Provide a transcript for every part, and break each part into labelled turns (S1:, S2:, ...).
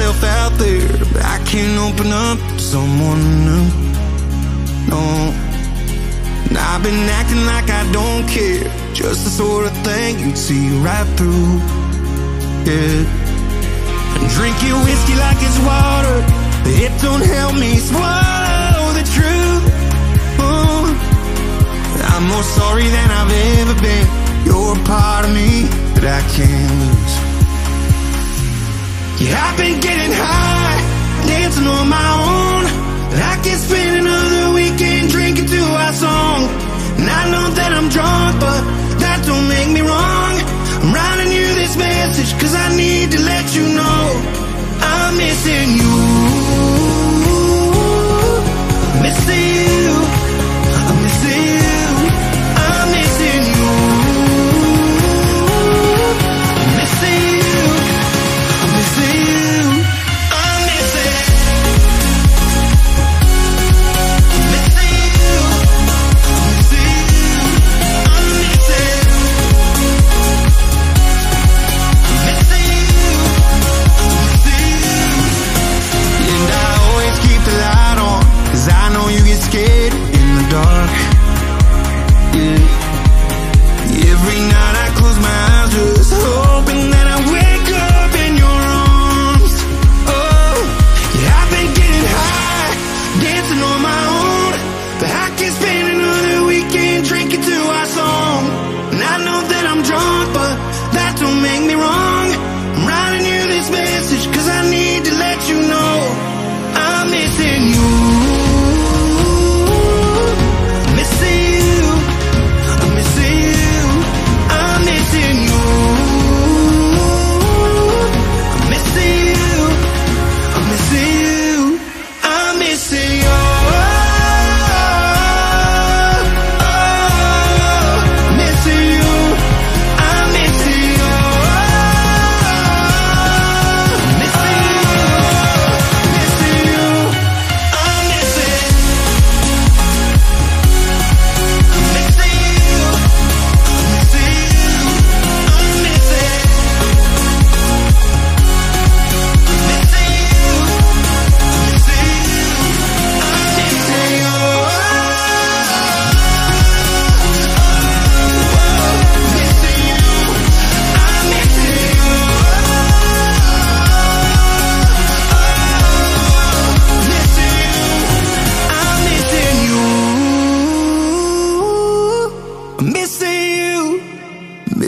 S1: myself out there, but I can't open up to someone new. No. And I've been acting like I don't care, just the sort of thing you'd see right through. Yeah. And drinking whiskey like it's water, but it don't help me swallow the truth. Oh. I'm more sorry than I've ever been. You're a part of me that I can't lose. Yeah, I've been getting high, dancing on my own. And I can spend another weekend drinking to our song. And I know that I'm drunk, but that don't make me wrong. I'm writing you this message, cause I need to let you know I'm missing you.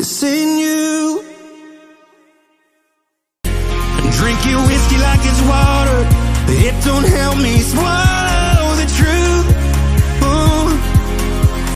S1: Missing you. Drinking whiskey like it's water, it don't help me swallow